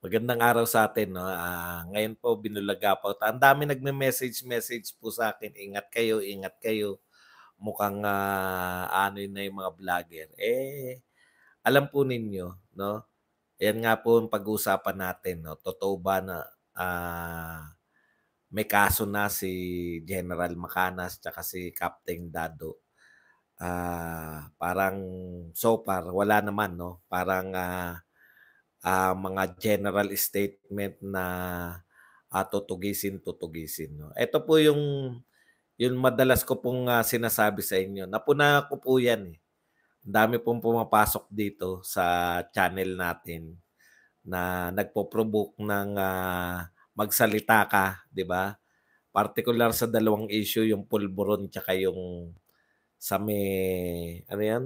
Magandang araw sa atin. No? Uh, ngayon po, binulaga po. Ang dami nagme-message-message po sa akin. Ingat kayo, ingat kayo. Mukhang uh, ano na yung mga vlogger. Eh, alam po ninyo, no? Yan nga po ang pag-uusapan natin. No? Totoo ba na uh, may kaso na si General Macanas tsaka si Captain Dado? Uh, parang so far, wala naman, no? Parang uh, uh, mga general statement na uh, tutugisin, tutugisin. No? Ito po yung yung madalas ko pong uh, sinasabi sa inyo. Napuna ko po yan eh. Ang dami pong pumapasok dito sa channel natin na nagpo-provoke ng uh, magsalita ka, di ba? Particular sa dalawang issue, yung pulburon tsaka yung sa may, ano yan?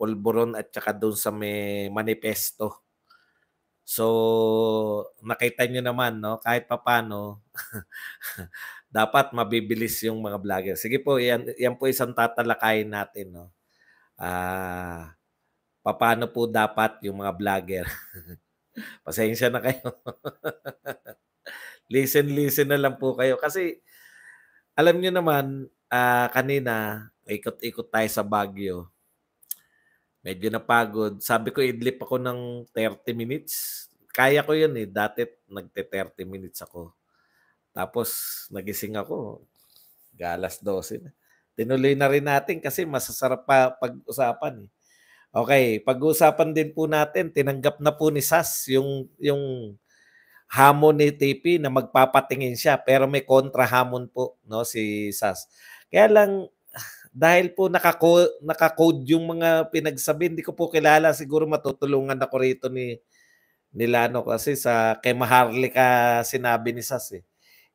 Pulburon at tsaka doon sa may manifesto So, nakita nyo naman, no? kahit papano, dapat mabibilis yung mga vlogger. Sige po, yan, yan po isang tatalakayin natin. No? Ah, paano po dapat yung mga vlogger? Pasensya na kayo. listen, listen na lang po kayo. Kasi, alam nyo naman, uh, kanina, ikot-ikot tayo sa Baguio Medyo napagod. Sabi ko, idlip ako ng 30 minutes. Kaya ko yun eh. Dati nagte-30 minutes ako. Tapos nagising ako. Galas 12 na. Tinuloy na rin natin kasi masasarap pa pag-usapan eh. Okay, pag-usapan din po natin, tinanggap na po ni SAS yung, yung hamon ni TP na magpapatingin siya pero may kontra hamon po no si SAS. Kaya lang dahil po nakako naka-code yung mga pinagsabi, hindi ko po kilala. Siguro matutulungan ako rito ni Nilano kasi sa kay Maharlika sinabi ni Sas eh.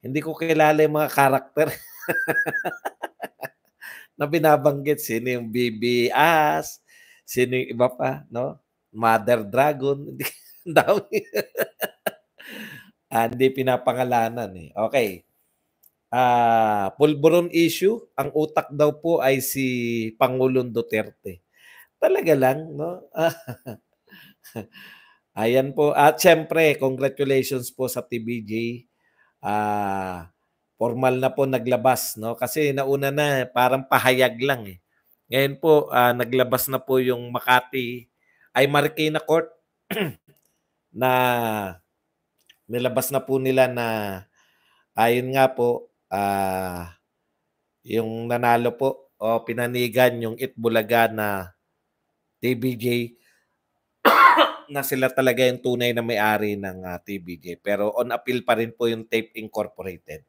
Hindi ko kilala yung mga karakter na binabanggit. Sino yung BB As, sino yung iba pa, no? Mother Dragon. Hindi daw. ah, hindi pinapangalanan eh. Okay uh, pulburon issue, ang utak daw po ay si Pangulong Duterte. Talaga lang, no? Ayan po. At syempre, congratulations po sa TBJ. Ah, uh, formal na po naglabas, no? Kasi nauna na parang pahayag lang eh. Ngayon po, uh, naglabas na po yung Makati ay Marikina Court na nilabas na po nila na ayun nga po uh, yung nanalo po o pinanigan yung Itbulaga na TBJ na sila talaga yung tunay na may-ari ng uh, ah, TBJ. Pero on appeal pa rin po yung Tape Incorporated.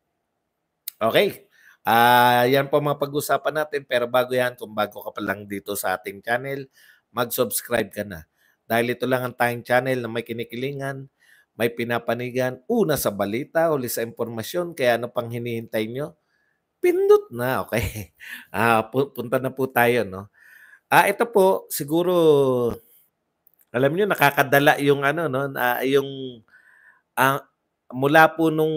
Okay. Uh, yan po mga pag-usapan natin. Pero bago yan, kung bago ka pa lang dito sa ating channel, mag-subscribe ka na. Dahil ito lang ang tayong channel na may kinikilingan, may pinapanigan, una sa balita, uli sa impormasyon, kaya ano pang hinihintay nyo? Pindot na, okay. Ah, punta na po tayo, no? Ah, ito po, siguro, alam niyo nakakadala yung ano, no? Uh, yung, uh, mula po nung,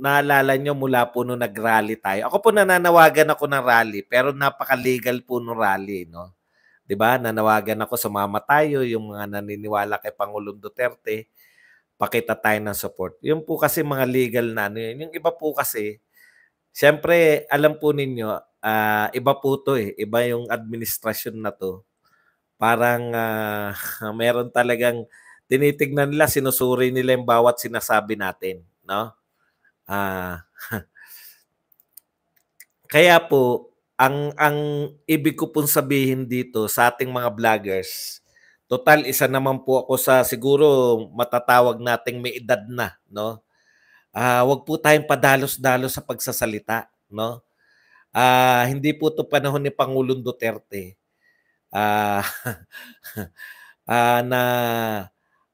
naalala nyo, mula po nung nag-rally tayo. Ako po nananawagan ako ng rally, pero napaka-legal po ng rally, no? 'di ba? Nanawagan ako sumama tayo yung mga naniniwala kay Pangulong Duterte pakita tayo ng support. Yung po kasi mga legal na ano yun. Yung iba po kasi, siyempre, alam po ninyo, uh, iba po to eh. Iba yung administrasyon na to. Parang uh, meron talagang tinitignan nila, sinusuri nila yung bawat sinasabi natin. No? Uh, kaya po, ang ang ibig ko pong sabihin dito sa ating mga vloggers, Total, isa naman po ako sa siguro matatawag nating may edad na, no? Uh, wag po tayong padalos-dalos sa pagsasalita, no? Uh, hindi po 'to panahon ni Pangulong Duterte. Uh, uh, na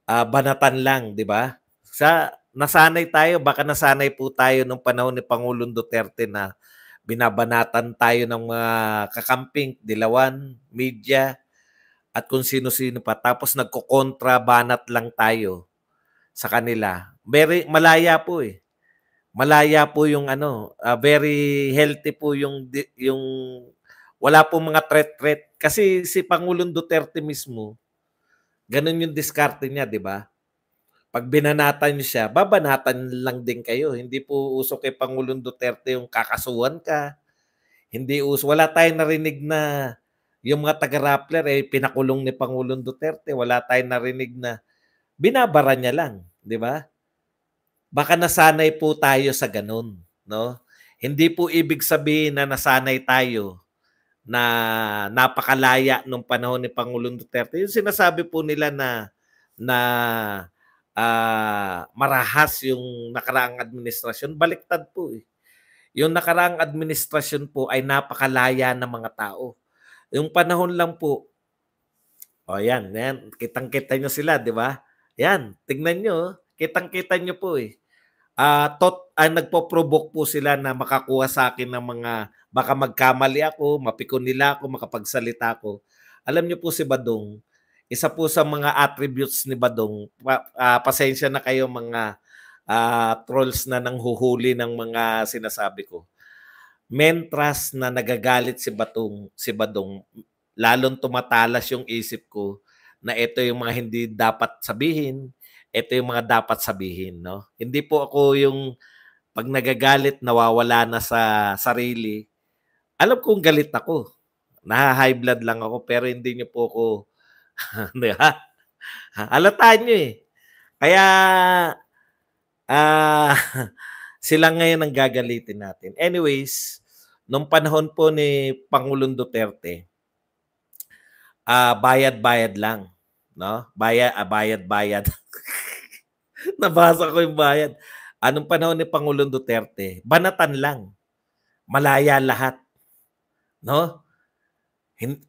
uh, banatan lang, 'di ba? Sa nasanay tayo, baka nasanay po tayo nung panahon ni Pangulong Duterte na binabanatan tayo ng mga kakamping, dilawan, media, at kung sino-sino pa. Tapos nagko-kontra banat lang tayo sa kanila. Very malaya po eh. Malaya po yung ano, uh, very healthy po yung yung wala po mga threat-threat kasi si Pangulong Duterte mismo ganun yung diskarte niya, 'di ba? pag binanatan niyo siya, babanatan lang din kayo. Hindi po uso kay Pangulong Duterte yung kakasuhan ka. Hindi uso. Wala tayong narinig na yung mga taga-Rappler eh pinakulong ni Pangulong Duterte. Wala tayong narinig na binabara niya lang, di ba? Baka nasanay po tayo sa ganun, no? Hindi po ibig sabihin na nasanay tayo na napakalaya nung panahon ni Pangulong Duterte. Yung sinasabi po nila na na uh, marahas yung nakaraang administrasyon, baliktad po eh. Yung nakaraang administrasyon po ay napakalaya ng mga tao. Yung panahon lang po, o oh, yan, yan kitang-kita nyo sila, di ba? Yan, tignan nyo, kitang-kita nyo po eh. Uh, tot, uh, nagpo-provoke po sila na makakuha sa akin ng mga, baka magkamali ako, mapikon nila ako, makapagsalita ako. Alam nyo po si Badong, isa po sa mga attributes ni Badong, uh, pasensya na kayo mga uh, trolls na nanghuhuli ng mga sinasabi ko. Mentras na nagagalit si Batong, si Badong, lalong tumatalas yung isip ko na ito yung mga hindi dapat sabihin, ito yung mga dapat sabihin, no? Hindi po ako yung pag nagagalit nawawala na sa sarili. Alam kong galit ako. Naha-high blood lang ako pero hindi niyo po ako? Halataan nyo eh. Kaya, ah, uh, sila ngayon ang gagalitin natin. Anyways, nung panahon po ni Pangulong Duterte, uh, bayad-bayad lang. No? Bayad, ah, bayad-bayad. Nabasa ko yung bayad. Anong panahon ni Pangulong Duterte? Banatan lang. Malaya lahat. No?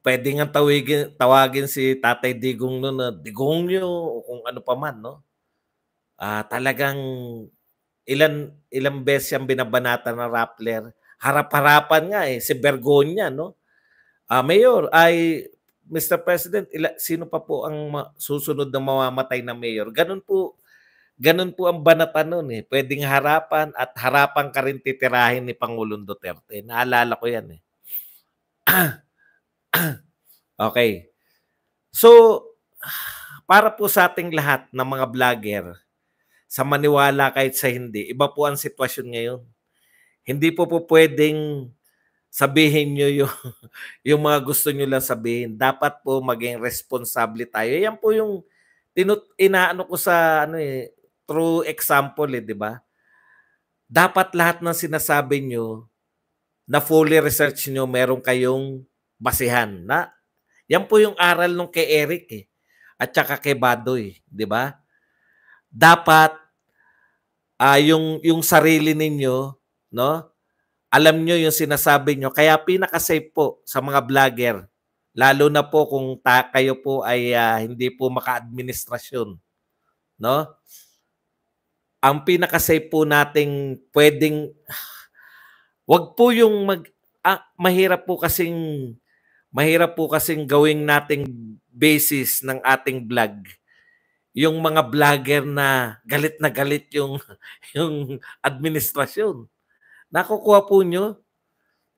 pwede nga tawagin, tawagin si Tatay Digong no na Digong nyo o kung ano pa man, no? Ah, talagang ilan ilang beses siyang binabanata ng Rappler. Harap-harapan nga eh, si Bergonya, no? Ah, Mayor, ay Mr. President, ila, sino pa po ang susunod na mamamatay na mayor? Ganun po, ganun po ang banatan noon eh. Pwedeng harapan at harapan ka rin titirahin ni Pangulong Duterte. Naalala ko yan eh. okay. So, para po sa ating lahat ng mga vlogger, sa maniwala kahit sa hindi, iba po ang sitwasyon ngayon. Hindi po po pwedeng sabihin nyo yung, yung mga gusto nyo lang sabihin. Dapat po maging responsable tayo. Yan po yung tinut inaano ko sa ano eh, true example eh, di ba? Dapat lahat ng sinasabi nyo na fully research nyo, meron kayong basihan na yan po yung aral nung kay Eric eh at saka kay Badoy, di ba? Dapat uh, yung yung sarili ninyo, no? Alam nyo yung sinasabi nyo. Kaya pinaka-safe po sa mga vlogger, lalo na po kung ta- kayo po ay uh, hindi po maka-administrasyon, no? Ang pinaka-safe po nating pwedeng wag po yung mag ah, mahirap po kasing mahirap po kasing gawing nating basis ng ating vlog yung mga vlogger na galit na galit yung yung administrasyon. Nakukuha po nyo.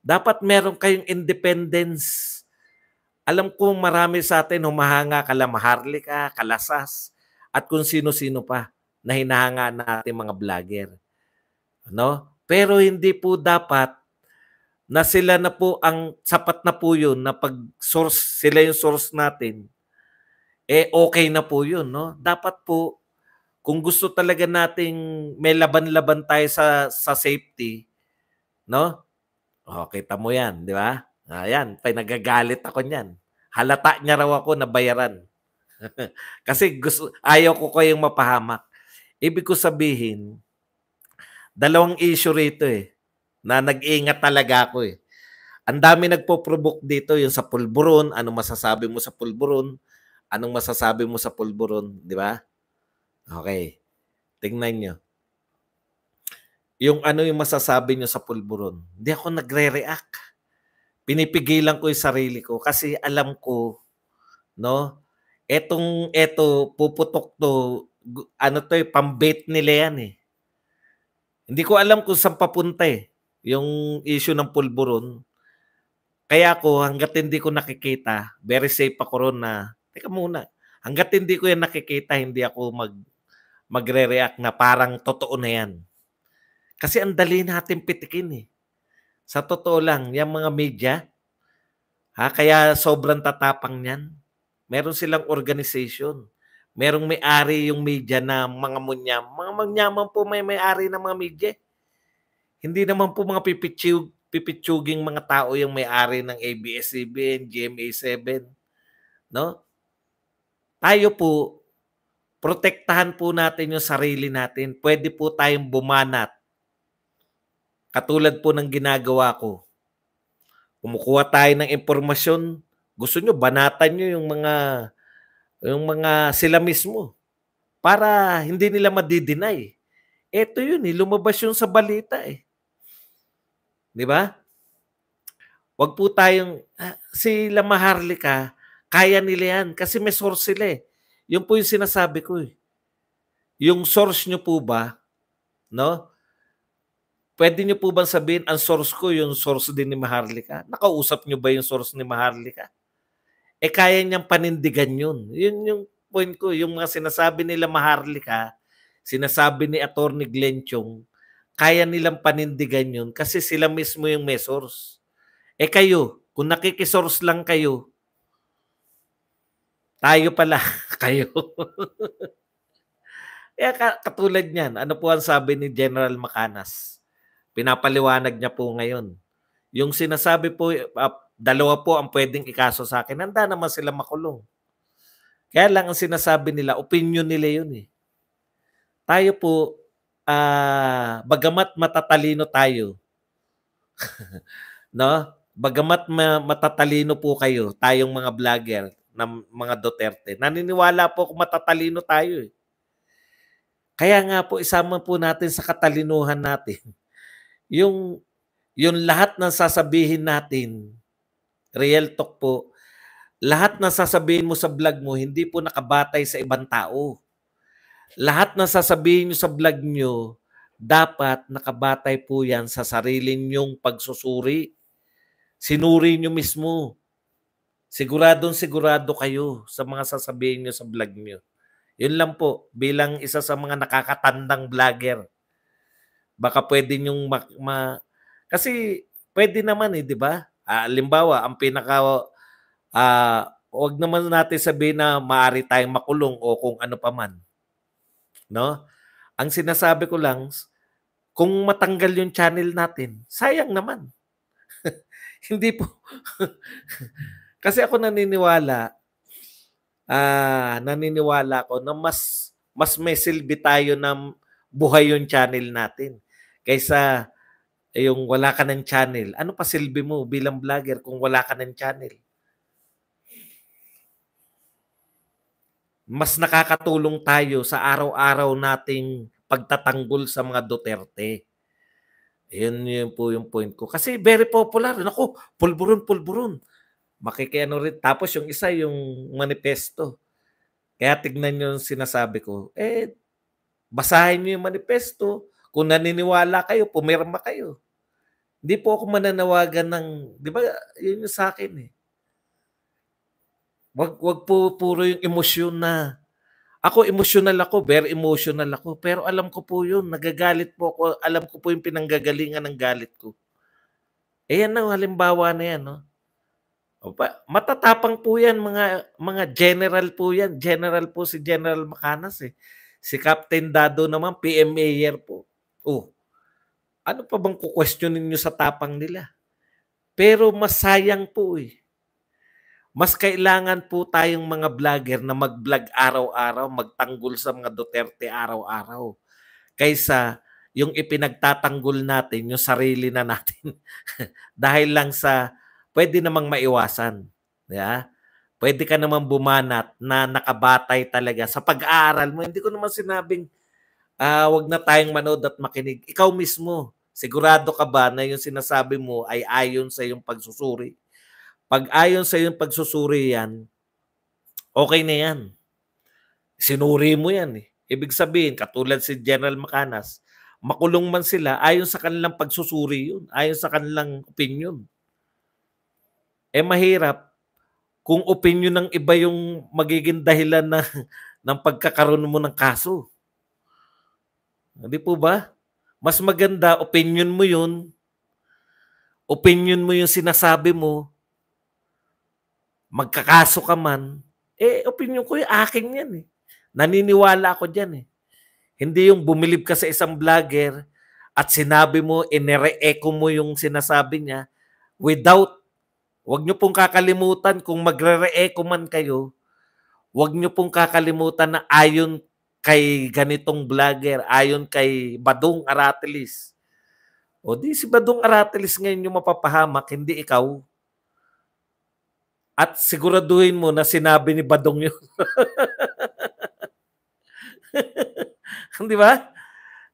Dapat meron kayong independence. Alam ko marami sa atin humahanga kala Maharlika, Kalasas, at kung sino-sino pa na hinahanga natin mga vlogger. No? Pero hindi po dapat na sila na po ang sapat na po yun na pag source sila yung source natin eh okay na po yun no? Dapat po kung gusto talaga nating may laban-laban tayo sa sa safety no? Oh kita mo yan di ba? Ayan pa nagagalit ako niyan. Halata niya raw ako na bayaran. Kasi gusto ayaw ko kayong mapahamak ibig ko sabihin dalawang issue rito eh na nag-ingat talaga ako eh. Ang dami nagpo-provoke dito yung sa pulburon, anong masasabi mo sa pulburon? Anong masasabi mo sa pulburon, di ba? Okay. Tingnan nyo. Yung ano yung masasabi nyo sa pulburon. Hindi ako nagre-react. Pinipigilan ko yung sarili ko kasi alam ko, no? Etong, eto, puputok to, ano to eh, pambait nila yan eh. Hindi ko alam kung saan papunta eh yung issue ng pulburon. Kaya ako, hanggat hindi ko nakikita, very safe ako ron na, teka muna, hanggat hindi ko yan nakikita, hindi ako mag, magre-react na parang totoo na yan. Kasi ang dali natin pitikin eh. Sa totoo lang, yung mga media, ha, kaya sobrang tatapang niyan. Meron silang organization. Merong may-ari yung media na mga munyam. Mga munyaman po may may-ari ng mga media. Hindi naman po mga pipitsug, pipitsuging mga tao yung may-ari ng ABS-CBN, GMA7. No? Tayo po, protektahan po natin yung sarili natin. Pwede po tayong bumanat Katulad po ng ginagawa ko. Kumukuha tayo ng impormasyon. Gusto nyo, banatan nyo yung mga yung mga sila mismo para hindi nila madidinay. Ito yun, eh, lumabas yun sa balita eh. Di ba? Wag po tayong, ah, si Lamaharlika, kaya nila yan kasi may source sila eh. Yun po yung sinasabi ko eh. Yung source nyo po ba, no? Pwede niyo po bang sabihin, ang source ko, yung source din ni Maharlika? Nakausap niyo ba yung source ni Maharlika? Eh kaya niyang panindigan yun. Yun yung point ko. Yung mga sinasabi nila Maharlika, sinasabi ni Attorney Glenn Chong, kaya nilang panindigan yun kasi sila mismo yung may source. Eh kayo, kung nakikisource lang kayo, tayo pala, kayo. Kaya katulad niyan, ano po ang sabi ni General Macanas? Pinapaliwanag niya po ngayon. Yung sinasabi po, uh, dalawa po ang pwedeng ikaso sa akin. Handa naman sila makulong. Kaya lang ang sinasabi nila, opinion nila yun eh. Tayo po, uh, bagamat matatalino tayo, no? Bagamat ma- matatalino po kayo, tayong mga vlogger, ng mga Duterte, naniniwala po kung matatalino tayo eh. Kaya nga po, isama po natin sa katalinuhan natin yung yung lahat ng sasabihin natin, real talk po, lahat ng sasabihin mo sa vlog mo, hindi po nakabatay sa ibang tao. Lahat ng sasabihin nyo sa vlog nyo, dapat nakabatay po yan sa sarili nyong pagsusuri. Sinuri nyo mismo. Siguradong sigurado kayo sa mga sasabihin nyo sa vlog nyo. Yun lang po, bilang isa sa mga nakakatandang vlogger baka pwede nyong ma, ma kasi pwede naman eh, di ba? Uh, ang pinaka uh, wag naman natin sabihin na maari tayong makulong o kung ano pa man. No? Ang sinasabi ko lang, kung matanggal yung channel natin, sayang naman. Hindi po. Kasi ako naniniwala, ah, uh, naniniwala ko na mas mas may silbi tayo na buhay yung channel natin kaysa yung wala ka ng channel. Ano pa silbi mo bilang vlogger kung wala ka ng channel? Mas nakakatulong tayo sa araw-araw nating pagtatanggol sa mga Duterte. Yun yun po yung point ko. Kasi very popular. Naku, pulburon, pulburon. Makikiano rin. Tapos yung isa, yung manifesto. Kaya tignan nyo yung sinasabi ko. Eh, basahin nyo yung manifesto kung naniniwala kayo, pumirma kayo. Hindi po ako mananawagan ng, di ba, yun yung sa akin eh. Wag, wag po puro yung emosyon na, ako emotional ako, very emotional ako, pero alam ko po yun, nagagalit po ako, alam ko po yung pinanggagalingan ng galit ko. Eh yan ang halimbawa na yan, no? Opa, matatapang po yan, mga, mga general po yan. General po si General Macanas eh. Si Captain Dado naman, PMAyer po. Oh, ano pa bang kukwestiyonin nyo sa tapang nila? Pero masayang po eh. Mas kailangan po tayong mga vlogger na mag-vlog araw-araw, magtanggol sa mga Duterte araw-araw. Kaysa yung ipinagtatanggol natin, yung sarili na natin. Dahil lang sa, pwede namang maiwasan. Yeah? Pwede ka naman bumanat na nakabatay talaga sa pag-aaral mo. Hindi ko naman sinabing uh, wag na tayong manood at makinig. Ikaw mismo, sigurado ka ba na yung sinasabi mo ay ayon sa iyong pagsusuri? Pag ayon sa iyong pagsusuri yan, okay na yan. Sinuri mo yan eh. Ibig sabihin, katulad si General Macanas, makulong man sila, ayon sa kanilang pagsusuri yun, ayon sa kanilang opinion. Eh mahirap kung opinion ng iba yung magiging dahilan na, ng pagkakaroon mo ng kaso. Hindi po ba? Mas maganda, opinion mo yun. Opinion mo yung sinasabi mo. Magkakaso ka man. Eh, opinion ko yung akin yan eh. Naniniwala ako dyan eh. Hindi yung bumilib ka sa isang vlogger at sinabi mo, inere-echo mo yung sinasabi niya without, wag nyo pong kakalimutan kung magre-echo man kayo, wag nyo pong kakalimutan na ayon kay ganitong vlogger, ayon kay Badong Aratilis. O di si Badong Aratilis ngayon yung mapapahamak, hindi ikaw. At siguraduhin mo na sinabi ni Badong yun. Di ba?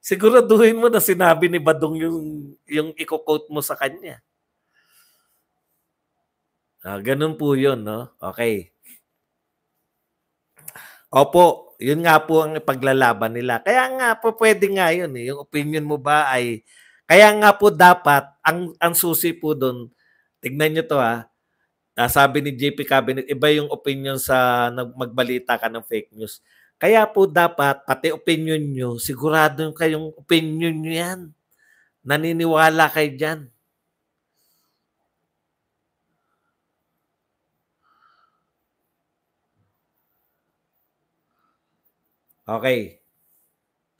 Siguraduhin mo na sinabi ni Badong yung, yung i-quote mo sa kanya. Ah, ganun po yun, no? Okay. Opo, yun nga po ang ipaglalaban nila. Kaya nga po pwede nga yun eh. Yung opinion mo ba ay kaya nga po dapat ang ang susi po doon. Tignan niyo to ha. Uh, sabi ni JP Cabinet, iba yung opinion sa magbalita ka ng fake news. Kaya po dapat pati opinion nyo, sigurado yung kayong opinion nyo yan. Naniniwala kayo dyan. Okay.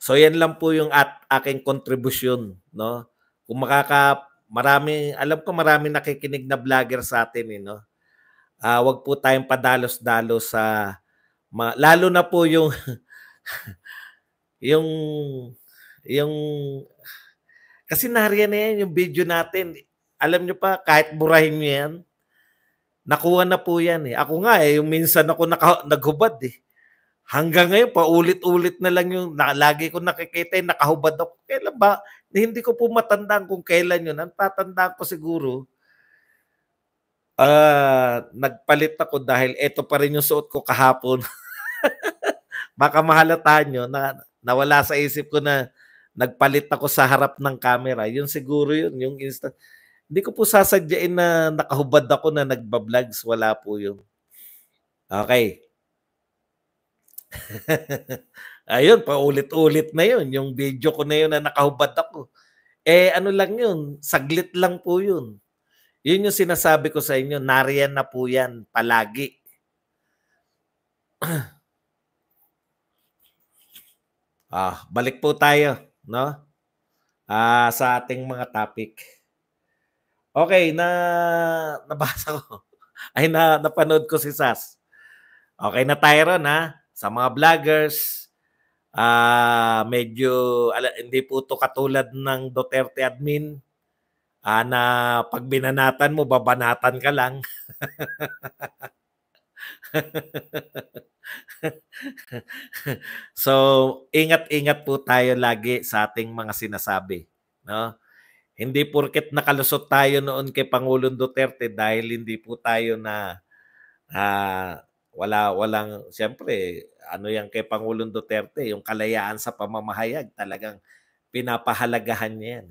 So yan lang po yung at aking kontribusyon, no? Kung makaka marami, alam ko marami nakikinig na vlogger sa atin, eh, no? Uh, wag po tayong padalos-dalos sa ma, lalo na po yung yung yung kasi nariyan na yan yung video natin. Alam nyo pa, kahit burahin nyo yan, nakuha na po yan eh. Ako nga eh, yung minsan ako naka, naghubad eh hanggang ngayon, paulit-ulit na lang yung na, lagi ko nakikita yung nakahubad ako. Kailan ba? Hindi ko po matandaan kung kailan yun. Ang tatandaan ko siguro, uh, nagpalit ako dahil ito pa rin yung suot ko kahapon. Baka mahalataan nyo na nawala sa isip ko na nagpalit ako sa harap ng camera. Yun siguro yun, yung instant. Hindi ko po sasadyain na nakahubad ako na nagba-vlogs. Wala po yun. Okay. Ayun, paulit-ulit na yun. Yung video ko na yun na nakahubad ako. Eh, ano lang yun, saglit lang po yun. Yun yung sinasabi ko sa inyo, nariyan na po yan palagi. ah, balik po tayo, no? Ah, sa ating mga topic. Okay, na nabasa ko. Ay na napanood ko si Sas. Okay na tayo ron ha sa mga vloggers, uh, medyo ala, hindi po to katulad ng Duterte admin uh, na pag binanatan mo, babanatan ka lang. so, ingat-ingat po tayo lagi sa ating mga sinasabi. No? Hindi porket nakalusot tayo noon kay Pangulong Duterte dahil hindi po tayo na uh, wala walang siyempre ano yang kay Pangulong Duterte, yung kalayaan sa pamamahayag, talagang pinapahalagahan niya yan.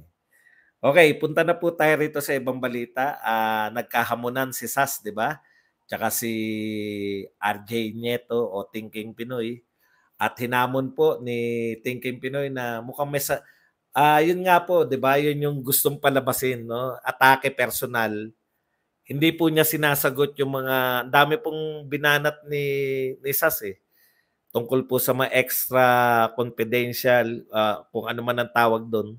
Okay, punta na po tayo rito sa ibang balita. Uh, nagkahamunan si SAS, di ba? Tsaka si RJ Nieto o Thinking Pinoy. At hinamon po ni Thinking Pinoy na mukhang may sa... Uh, yun nga po, di ba? Yun yung gustong palabasin, no? Atake personal hindi po niya sinasagot yung mga dami pong binanat ni ni Sas eh. Tungkol po sa mga extra confidential uh, kung ano man ang tawag doon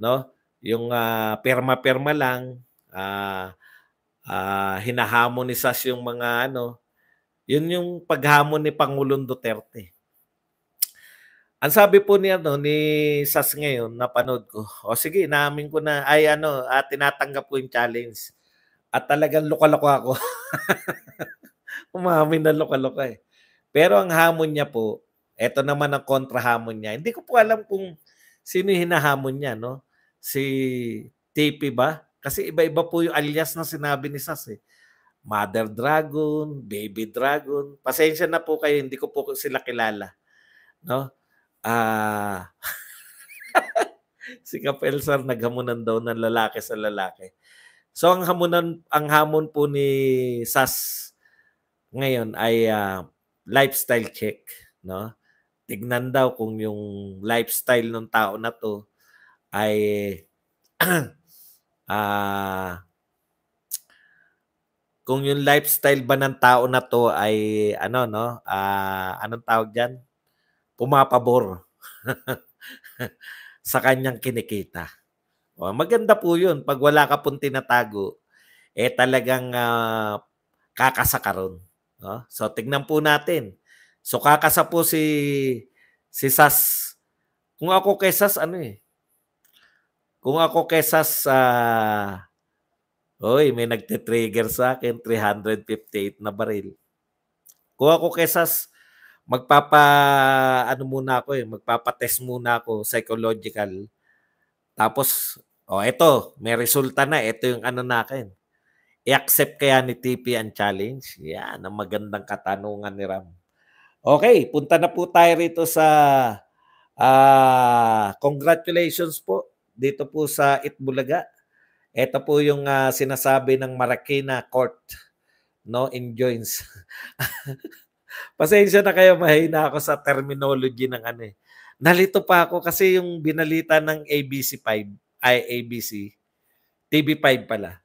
no? Yung uh, perma-perma lang uh, uh, hinahamon ni Sas yung mga ano yun yung paghamon ni Pangulong Duterte. Ang sabi po ni ano ni Sas ngayon napanood ko o sige namin ko na ay ano uh, tinatanggap ko yung challenge at talagang luka-luka ako. Umamin na luka-luka eh. Pero ang hamon niya po, eto naman ang kontra hamon niya. Hindi ko po alam kung sino hinahamon niya, no? Si TP ba? Kasi iba-iba po yung alias na sinabi ni Sas eh. Mother Dragon, Baby Dragon. Pasensya na po kayo, hindi ko po sila kilala. No? Ah... Uh, si Kapelsar naghamunan daw ng lalaki sa lalaki. So ang hamunan ang hamon po ni SAS ngayon ay uh, lifestyle check, no? tignan daw kung yung lifestyle ng tao na to ay ah kung yung lifestyle ba ng tao na to ay ano no, ah anong tawag diyan? Pumapabor sa kanyang kinikita. O, maganda po 'yun pag wala ka pong tinatago eh talagang uh, kakasa ka ron. No? So tignan po natin. So kakasa po si si Sas. Kung ako kay Sas ano eh. Kung ako kay Sas uh, Oy, may nagte-trigger sa akin, 358 na baril. Kung ako kesas, magpapa, ano muna ako eh, magpapa-test muna ako, psychological. Tapos, oh, ito, may resulta na. Ito yung ano na akin. I-accept kaya ni TP ang challenge? Yan, ang magandang katanungan ni Ram. Okay, punta na po tayo rito sa uh, congratulations po dito po sa Itbulaga. Ito po yung uh, sinasabi ng Marikina Court no enjoins. Pasensya na kayo mahina ako sa terminology ng ano eh. Nalito pa ako kasi yung binalita ng ABC5 ay ABC TV5 pala.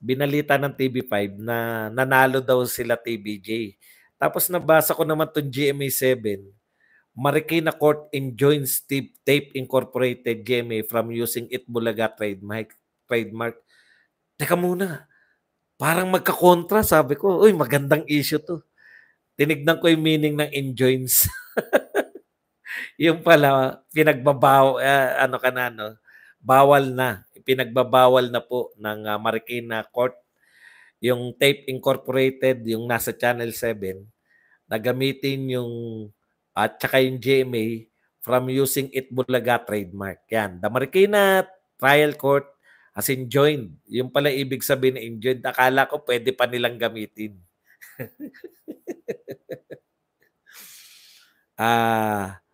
Binalita ng TV5 na nanalo daw sila TBJ. Tapos nabasa ko naman tong GMA7 Marikina Court enjoins Tape Incorporated GMA from using Itbulaga trademark trademark. Teka muna, parang magkakontra, sabi ko. Uy, magandang issue to. Tinignan ko yung meaning ng enjoins. yung pala, pinagbabaw, uh, ano ka na, no? Bawal na. Pinagbabawal na po ng uh, Marikina Court yung Tape Incorporated, yung nasa Channel 7, na gamitin yung at saka yung GMA from using it Bulaga trademark. Yan. The Marikina Trial Court As in joined. Yung pala ibig sabihin na enjoined. Akala ko pwede pa nilang gamitin. Ah, uh,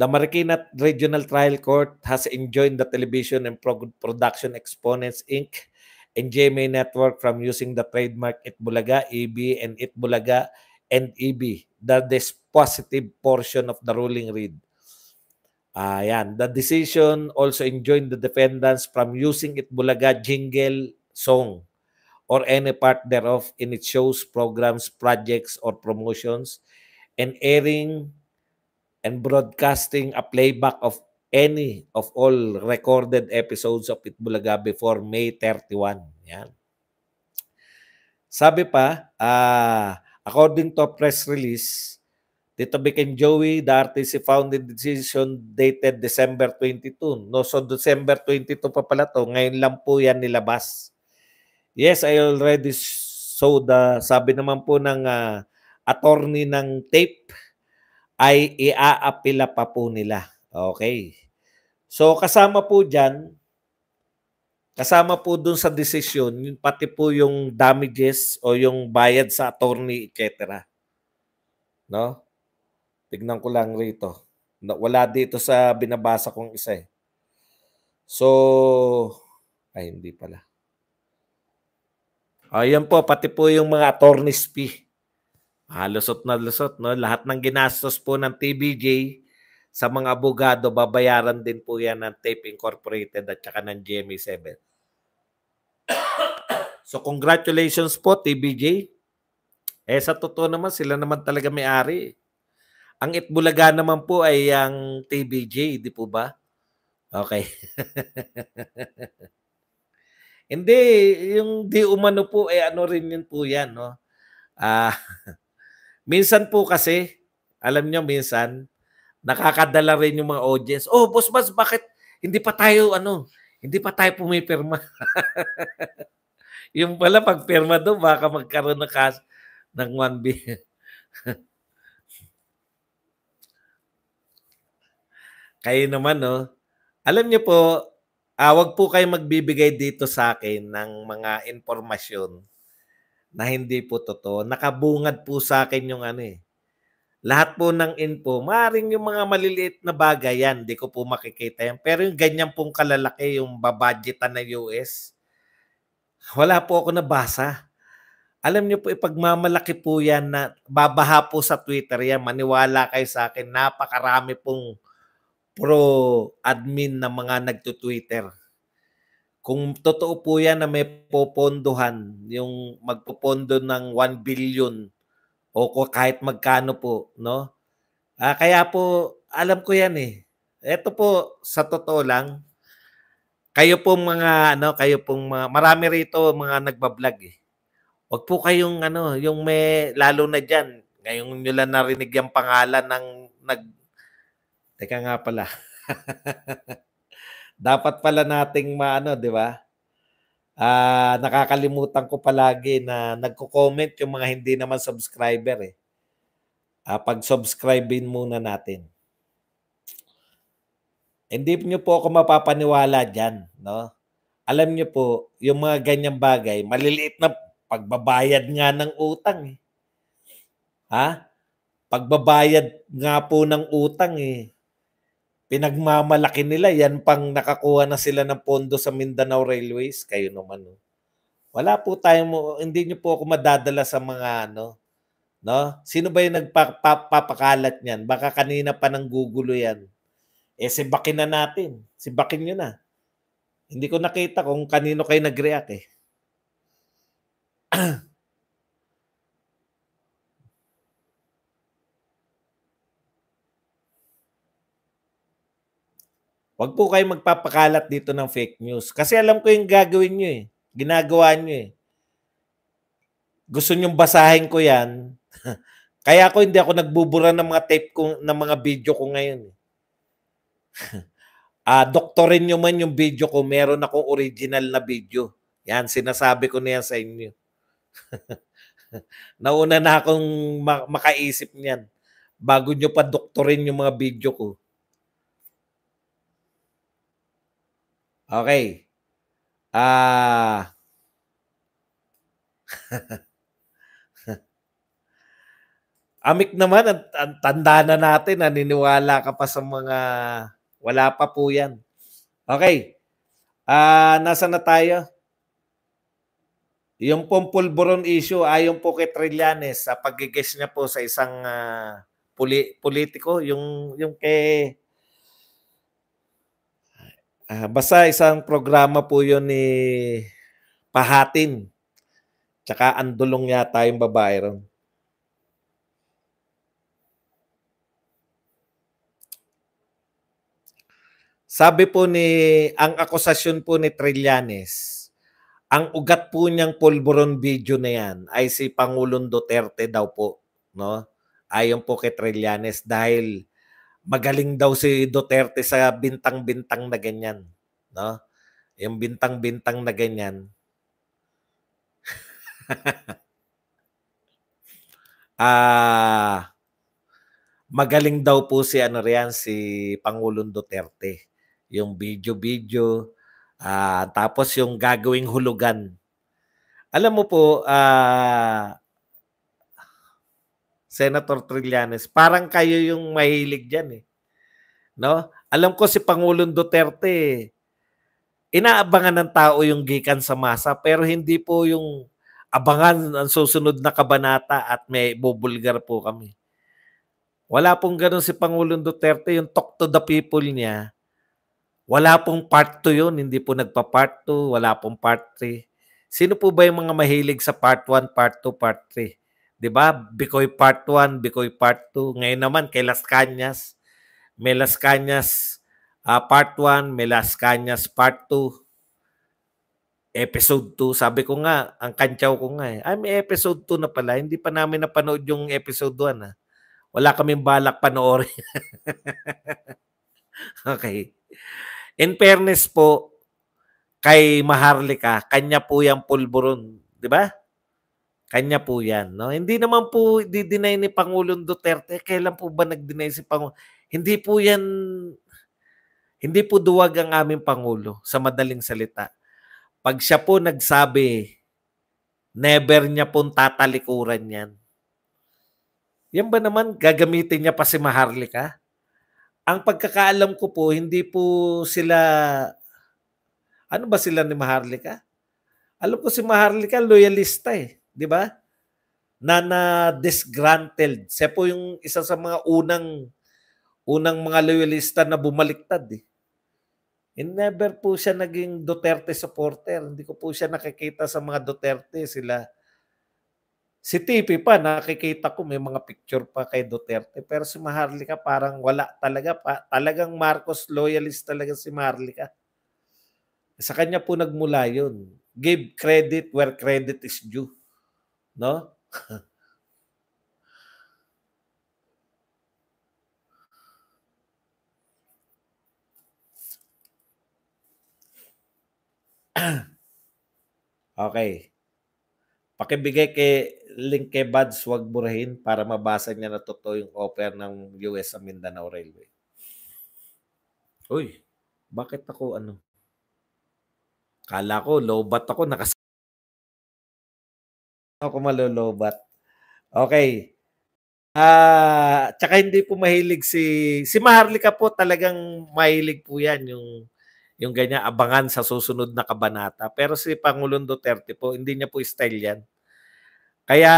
the Marikina Regional Trial Court has enjoined the television and production exponents Inc. and GMA Network from using the trademark Itbulaga, EB, and Itbulaga and EB, the dispositive portion of the ruling read Ayan. The decision also enjoined the defendants from using Itbulaga jingle song or any part thereof in its shows, programs, projects, or promotions, and airing and broadcasting a playback of any of all recorded episodes of Itbulaga before May 31. Yan. Sabi pa, uh, according to a press release, Tito Vic and Joey, the RTC founded decision dated December 22. No, so December 22 pa pala to. Ngayon lang po yan nilabas. Yes, I already saw the, sabi naman po ng uh, attorney ng tape, ay iaapila pa po nila. Okay. So kasama po dyan, kasama po dun sa desisyon, pati po yung damages o yung bayad sa attorney, etc. No? Tignan ko lang rito. Wala dito sa binabasa kong isa eh. So, ay hindi pala. Ayan po, pati po yung mga attorney's fee. Ah, lusot na lusot. No? Lahat ng ginastos po ng TBJ sa mga abogado, babayaran din po yan ng Tape Incorporated at saka ng GMA7. so congratulations po TBJ. Eh sa totoo naman, sila naman talaga may-ari. Ang Itbulaga naman po ay ang TBJ, di po ba? Okay. Hindi, yung di umano po, eh ano rin yun po yan, no? Ah, minsan po kasi, alam nyo, minsan, nakakadala rin yung mga audience. Oh, boss, boss, bakit hindi pa tayo, ano, hindi pa tayo pumipirma? yung pala, pag pirma doon, baka magkaroon ng, kas ng 1 billion. Kayo naman, no? Alam niyo po, uh, wag po kayo magbibigay dito sa akin ng mga informasyon na hindi po totoo. Nakabungad po sa akin yung ano eh. Lahat po ng info, maring yung mga maliliit na bagay yan, hindi ko po makikita yan. Pero yung ganyan pong kalalaki, yung babadgetan na US, wala po ako nabasa. Alam niyo po, ipagmamalaki po yan na babaha po sa Twitter yan. Maniwala kayo sa akin, napakarami pong pro-admin na mga nagtutwitter. Kung totoo po yan na may popondohan, yung magpopondo ng 1 billion o kahit magkano po, no? Ah, kaya po, alam ko yan eh. Ito po, sa totoo lang, kayo pong mga, ano, kayo pong mga, marami rito mga nagbablog eh Wag po kayong ano, yung may lalo na diyan, ngayon niyo lang narinig yung pangalan ng nag Teka nga pala. Dapat pala nating maano, 'di ba? Ah, uh, nakakalimutan ko palagi na nagko-comment yung mga hindi naman subscriber eh. Uh, pag-subscribein muna natin. Hindi niyo po ako mapapaniwala diyan, no? Alam niyo po, yung mga ganyang bagay, maliliit na Pagbabayad nga ng utang eh. Ha? Pagbabayad nga po ng utang eh. Pinagmamalaki nila, yan pang nakakuha na sila ng pondo sa Mindanao Railways. Kayo naman. No? Wala po tayo mo, hindi niyo po ako madadala sa mga ano, no? Sino ba yung nagpapakalat niyan? Baka kanina pa nang gugulo yan. Eh, si Bakin na natin. Si Bakin nyo na. Hindi ko nakita kung kanino kayo nag-react eh. Huwag po kayo magpapakalat dito ng fake news. Kasi alam ko yung gagawin nyo eh. Ginagawa nyo eh. Gusto nyong basahin ko yan. Kaya ako hindi ako nagbubura ng mga tape ko, ng mga video ko ngayon. Ah, uh, doktorin nyo man yung video ko, meron akong original na video. Yan, sinasabi ko na yan sa inyo. Nauna na akong makaisip niyan bago nyo pa doktorin yung mga video ko. Okay. Ah. Amik naman, ang, ang tanda na natin, naniniwala ka pa sa mga wala pa po yan. Okay. Ah, nasa na tayo? Yung pong pulburon issue, ayon po kay Trillanes sa pag-guess niya po sa isang uh, puli- politiko, yung, yung kay... Uh, basta isang programa po yun ni Pahatin. Tsaka andulong yata yung babae ron. Sabi po ni, ang akusasyon po ni Trillanes, ang ugat po niyang pulburon video na yan ay si Pangulong Duterte daw po, no? Ayon po kay Trillanes dahil magaling daw si Duterte sa bintang-bintang na ganyan, no? Yung bintang-bintang na ganyan. Ah, magaling daw po si ano riyan si Pangulong Duterte. Yung video-video, Uh, tapos yung gagawing hulugan. Alam mo po, uh, Senator Trillanes, parang kayo yung mahilig dyan eh. No? Alam ko si Pangulong Duterte, inaabangan ng tao yung gikan sa masa, pero hindi po yung abangan ang susunod na kabanata at may bubulgar po kami. Wala pong ganun si Pangulong Duterte, yung talk to the people niya, wala pong part 2 yun, hindi po nagpa-part 2, wala pong part 3. Sino po ba yung mga mahilig sa part 1, part 2, part 3? 'Di ba? Bikoy part 1, Bikoy part 2. Ngayon naman kay Las Cañas, may Las Cañas uh, part 1, may Las Cañas part 2. Episode 2, sabi ko nga, ang kantsaw ko nga eh. Ay, may episode 2 na pala. Hindi pa namin napanood yung episode 1 ha. Ah. Wala kaming balak panoorin. okay. In fairness po, kay Maharlika, kanya po yung pulburon, di ba? Kanya po yan. No? Hindi naman po di-deny ni Pangulong Duterte. Kailan po ba nag-deny si Pangulo? Hindi po yan, hindi po duwag ang aming Pangulo sa madaling salita. Pag siya po nagsabi, never niya pong tatalikuran yan. Yan ba naman, gagamitin niya pa si Maharlika? ang pagkakaalam ko po, hindi po sila, ano ba sila ni Maharlika? Alam ko si Maharlika, loyalista eh. Di ba? Na na disgruntled. Siya po yung isa sa mga unang unang mga loyalista na bumaliktad eh. And never po siya naging Duterte supporter. Hindi ko po siya nakikita sa mga Duterte. Sila, si Tipi pa, nakikita ko may mga picture pa kay Duterte. Pero si Maharlika parang wala talaga. Pa, talagang Marcos loyalist talaga si Maharlika. Sa kanya po nagmula yun. Give credit where credit is due. No? okay. Pakibigay kay link kay Buds, wag burahin para mabasa niya na totoo yung offer ng US sa Mindanao Railway. Uy, bakit ako ano? Kala ko, lowbat ako. Nakas ako malolobat. Okay. Ah, uh, tsaka hindi po mahilig si si Maharlika po talagang mahilig po 'yan yung yung ganyan abangan sa susunod na kabanata. Pero si Pangulong Duterte po, hindi niya po style yan. Kaya,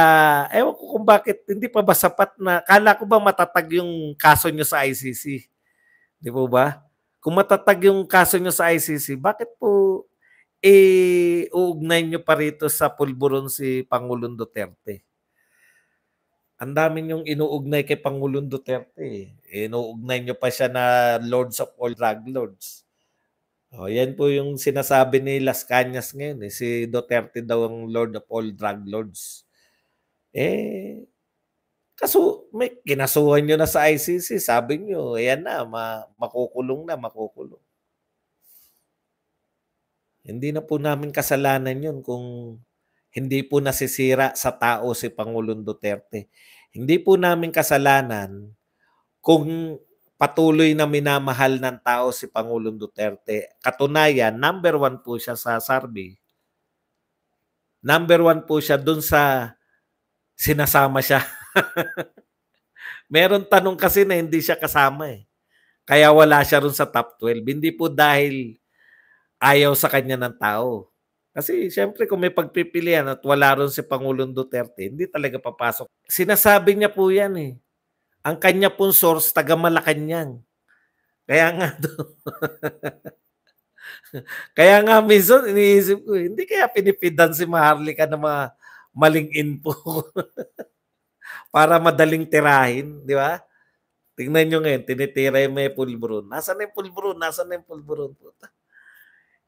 ewan ko kung bakit, hindi pa ba sapat na, kala ko ba matatag yung kaso niyo sa ICC? Di po ba? Kung matatag yung kaso niyo sa ICC, bakit po eh, uugnay nyo pa rito sa pulburon si Pangulong Duterte? Ang dami yung inuugnay kay Pangulong Duterte. Inuugnay nyo pa siya na Lords of all Drug Lords. Oh, yan po yung sinasabi ni Las Cañas ngayon. Eh. Si Duterte daw ang Lord of all drug lords. Eh, kaso may kinasuhan nyo na sa ICC. Sabi nyo, ayan na, ma- makukulong na, makukulong. Hindi na po namin kasalanan yun kung hindi po nasisira sa tao si Pangulong Duterte. Hindi po namin kasalanan kung patuloy na minamahal ng tao si Pangulong Duterte. Katunayan, number one po siya sa survey. Number one po siya dun sa sinasama siya. Meron tanong kasi na hindi siya kasama eh. Kaya wala siya ron sa top 12. Hindi po dahil ayaw sa kanya ng tao. Kasi siyempre kung may pagpipilian at wala ron si Pangulong Duterte, hindi talaga papasok. Sinasabi niya po yan eh ang kanya pong source, taga Malacanang. Kaya nga do. kaya nga minsan iniisip ko, hindi kaya pinipidan si Maharlika ng mga maling info para madaling tirahin, di ba? Tingnan nyo ngayon, tinitira yung may pulburon. Nasaan na yung pulburon? Nasaan na yung pulburon? Puta.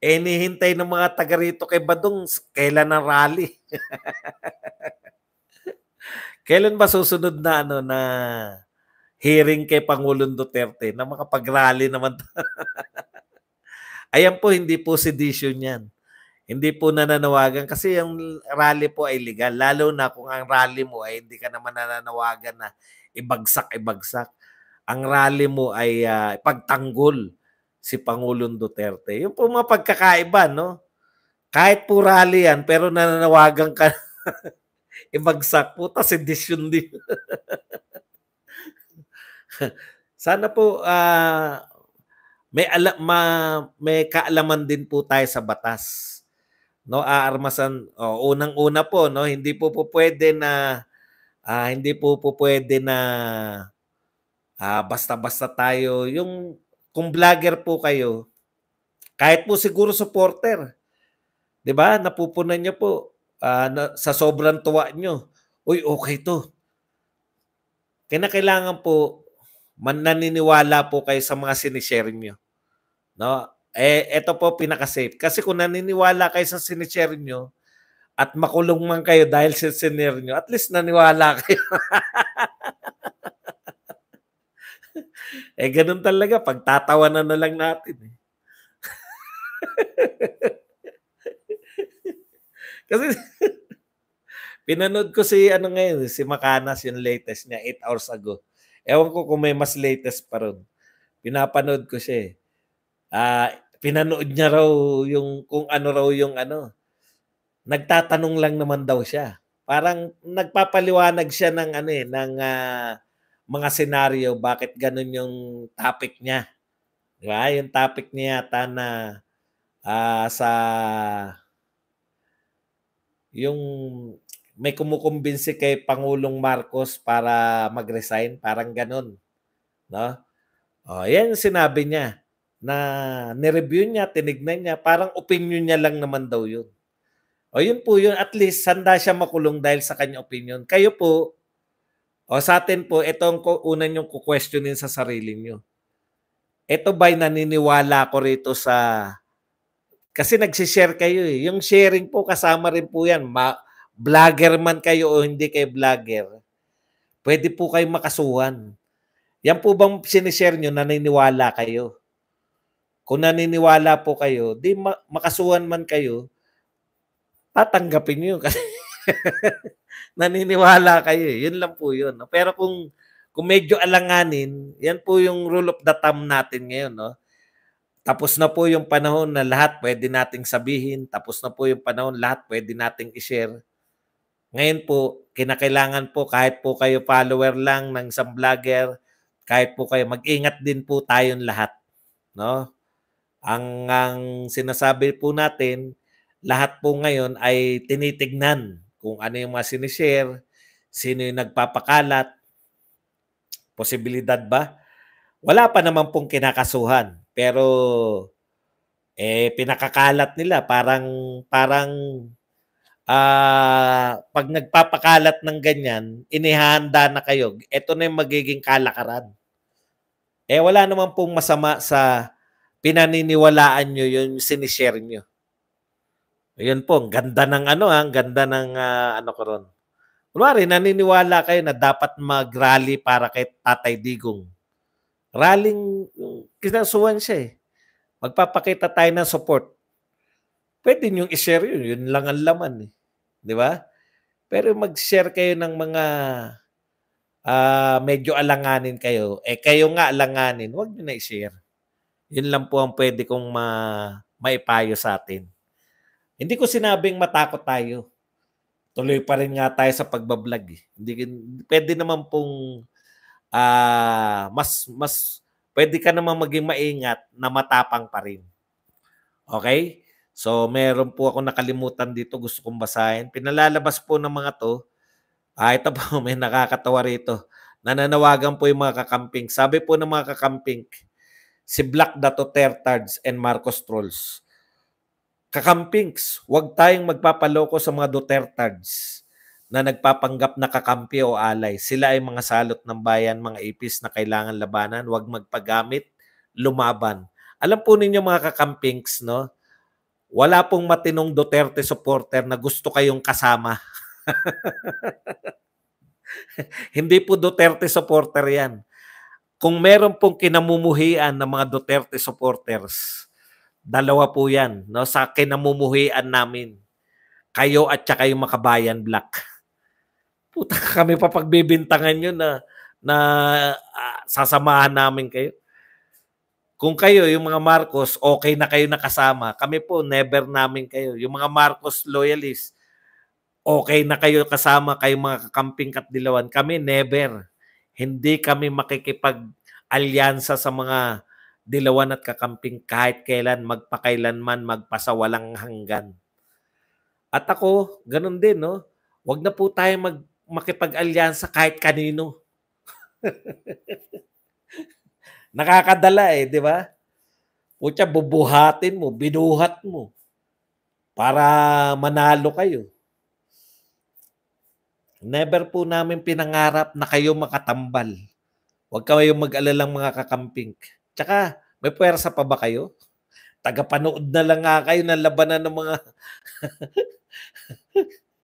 Eh, nihintay ng mga taga rito kay Badong, kailan ang rally? kailan ba susunod na ano na hearing kay Pangulong Duterte na makapag-rally naman. Ayan po, hindi po sedition yan. Hindi po nananawagan kasi yung rally po ay legal. Lalo na kung ang rally mo ay hindi ka naman nananawagan na ibagsak-ibagsak. Ang rally mo ay uh, pagtanggol si Pangulong Duterte. Yung po mga pagkakaiba, no? Kahit po rally yan, pero nananawagan ka ibagsak po, ta sedition din. Sana po uh, may ala, ma, may kaalaman din po tayo sa batas. No, aarmasan oh, unang-una po no, hindi po po pwede na uh, hindi po po pwede na uh, basta-basta tayo yung kung vlogger po kayo kahit po siguro supporter 'di ba napupunan niyo po uh, na, sa sobrang tuwa niyo uy okay to kailangan po man naniniwala po kayo sa mga sinishare nyo. No? Eh, ito po pinaka-safe. Kasi kung naniniwala kayo sa sinishare nyo, at makulong man kayo dahil sa sinishare nyo, at least naniwala kayo. eh, ganun talaga. Pagtatawanan na lang natin. Eh. Kasi pinanood ko si ano ngayon, si Makanas yung latest niya 8 hours ago. Ewan ko kung may mas latest pa ron. Pinapanood ko siya eh. Uh, pinanood niya raw yung kung ano raw yung ano. Nagtatanong lang naman daw siya. Parang nagpapaliwanag siya ng ano eh, ng uh, mga senaryo bakit ganun yung topic niya. Di ba? Yung topic niya yata na uh, sa yung may kumukumbinsi kay Pangulong Marcos para mag-resign, parang ganun. No? Oh, yan sinabi niya na ni-review niya, tinignan niya, parang opinion niya lang naman daw yun. O yun po yun, at least sanda siya makulong dahil sa kanya opinion. Kayo po, o sa atin po, ito ang una niyong kukwestiyonin sa sarili niyo. Ito ba'y naniniwala ko rito sa... Kasi nagsishare kayo eh. Yung sharing po, kasama rin po yan. Ma- vlogger man kayo o hindi kayo vlogger. Pwede po kayo makasuhan. Yan po bang sinishare nyo, naniniwala kayo? Kung naniniwala po kayo, di makasuhan man kayo, tatanggapin nyo kasi naniniwala kayo. Eh. Yun lang po yun. Pero kung, kung medyo alanganin, yan po yung rule of the thumb natin ngayon. No? Tapos na po yung panahon na lahat pwede nating sabihin. Tapos na po yung panahon lahat pwede nating i-share. Ngayon po, kinakailangan po kahit po kayo follower lang ng isang vlogger, kahit po kayo, mag-ingat din po tayong lahat. No? Ang, ang sinasabi po natin, lahat po ngayon ay tinitignan kung ano yung mga sinishare, sino yung nagpapakalat, posibilidad ba? Wala pa naman pong kinakasuhan, pero eh pinakakalat nila parang parang uh, pag nagpapakalat ng ganyan, inihanda na kayo. Ito na yung magiging kalakaran. Eh wala naman pong masama sa pinaniniwalaan nyo yung sinishare nyo. Ayun po, ang ganda ng ano, ah, ang ganda ng uh, ano ko ron. Kunwari, naniniwala kayo na dapat mag-rally para kay Tatay Digong. Rallying, kinasuhan siya eh. Magpapakita tayo ng support. Pwede nyo i-share yun. Yun lang ang laman eh. Di ba? Pero mag-share kayo ng mga uh, medyo alanganin kayo. Eh kayo nga alanganin, huwag nyo na i-share. Yun lang po ang pwede kong ma maipayo sa atin. Hindi ko sinabing matakot tayo. Tuloy pa rin nga tayo sa pagbablog. Eh. Hindi, pwede naman pong uh, mas, mas, pwede ka naman maging maingat na matapang pa rin. Okay? So, meron po ako nakalimutan dito. Gusto kong basahin. Pinalalabas po ng mga to. Ah, ito po, may nakakatawa rito. Nananawagan po yung mga kakamping. Sabi po ng mga kakamping, si Black Dato Tertards and Marcos Trolls. Kakampings, huwag tayong magpapaloko sa mga Dutertards na nagpapanggap na kakampi o alay. Sila ay mga salot ng bayan, mga ipis na kailangan labanan. Huwag magpagamit, lumaban. Alam po ninyo mga kakampings, no? Wala pong matinong Duterte supporter na gusto kayong kasama. Hindi po Duterte supporter yan kung meron pong kinamumuhian ng mga Duterte supporters, dalawa po yan no, sa kinamumuhian namin. Kayo at saka yung Makabayan Black. Puta kami pa pagbibintangan nyo na, na uh, sasamahan namin kayo. Kung kayo, yung mga Marcos, okay na kayo nakasama. Kami po, never namin kayo. Yung mga Marcos loyalists, okay na kayo kasama, kayo mga kakamping katdilawan. Kami, never. Hindi kami makikipag-alyansa sa mga dilawan at kakamping kahit kailan, magpakailanman, magpasawalang hanggan. At ako, ganun din, no? Huwag na po tayo mag, makipag-alyansa kahit kanino. Nakakadala eh, di ba? Putya, bubuhatin mo, binuhat mo para manalo kayo. Never po namin pinangarap na kayo makatambal. Huwag kayong mag-alalang mga kakamping. Tsaka, may puwersa pa ba kayo? Tagapanood na lang nga kayo ng labanan ng mga